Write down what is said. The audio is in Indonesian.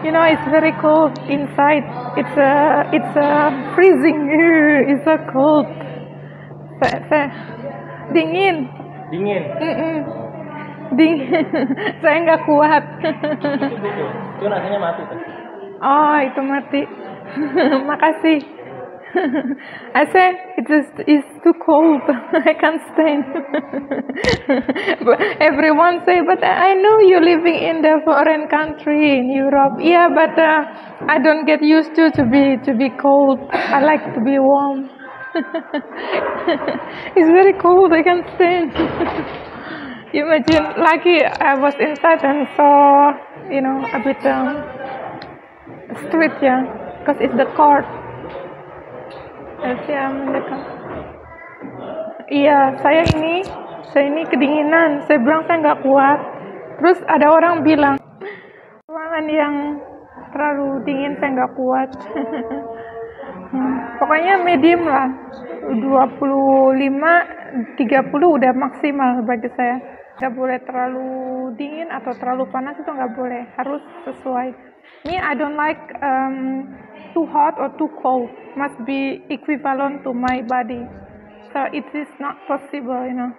You know, it's very cold inside. It's uh, it's uh, freezing. It's so cold. Dingin. Dingin. Mm-mm. Dingin. saya nggak kuat. Itu rasanya mati tuh. oh, itu mati. Makasih. I say it is it's too cold. I can't stand. everyone say, but I know you're living in the foreign country in Europe. Yeah, but uh, I don't get used to to be to be cold. I like to be warm. it's very cold. I can't stand. imagine, lucky I was inside and saw, you know, a bit um, street, yeah, because it's the court. Iya, saya ini, saya ini kedinginan. Saya bilang saya nggak kuat. Terus ada orang bilang, ruangan yang terlalu dingin saya nggak kuat. Hmm, Pokoknya medium lah. 25, 30 udah maksimal bagi saya. Nggak boleh terlalu dingin atau terlalu panas itu nggak boleh. Harus sesuai. Me, I don't like um, too hot or too cold. Must be equivalent to my body. So it is not possible, you know.